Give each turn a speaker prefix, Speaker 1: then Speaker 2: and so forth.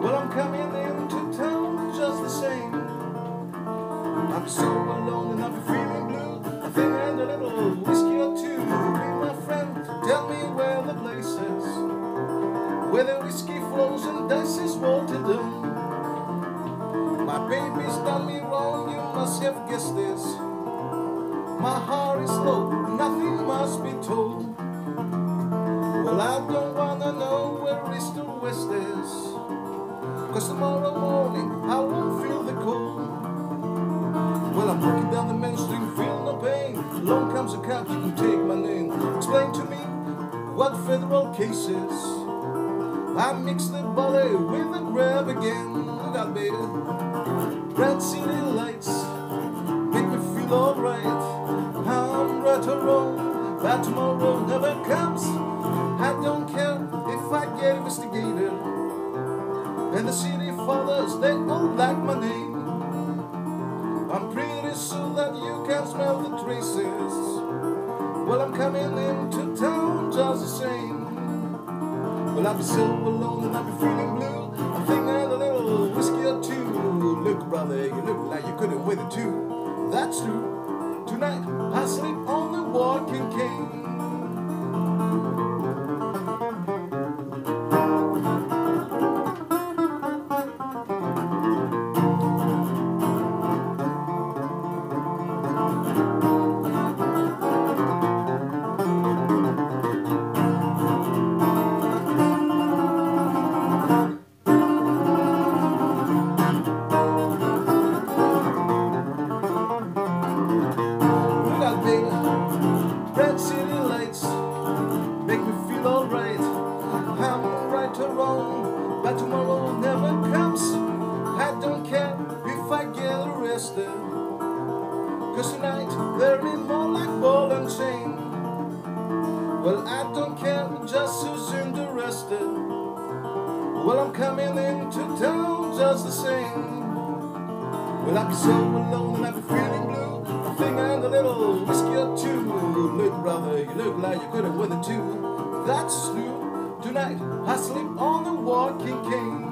Speaker 1: Well, I'm coming into town just the same. I'm so alone and I'm feeling blue. I think I need a little whiskey or two. Be my friend, tell me where the place is. Where the whiskey flows and dice is watered down. My baby's done me wrong, you must have guessed this. My heart is low, nothing must be told. Well, I don't wanna know where or west is. Cause tomorrow morning I won't feel the cold. Well, I'm walking down the main street, feeling no pain. Along comes a cop, you can take my name. Explain to me what federal case is. I mix the body with the grab again. Look out, baby. Red city lights make me feel alright. I'm right or wrong, but tomorrow never comes. I don't care if I get investigated. And the city fathers, they all like my name. I'm pretty sure that you can smell the traces. Well, I'm coming into town just the same. Well, I'll be so alone and I'll be feeling blue. I think I had a little whiskey or two. Look, brother, you look like you couldn't wait it too. That's true. Tonight, I sleep on the walking cane. Wrong, but tomorrow never comes. I don't care if I get arrested. Cause tonight there ain't more like ball and chain. Well, I don't care just who's interested. Well, I'm coming into town just the same. Well, I'll be so alone I'll be feeling blue. I think I a little whiskey or two. Look, brother, you look like you could have with it too. That's true. Tonight, I sleep on the walking cane.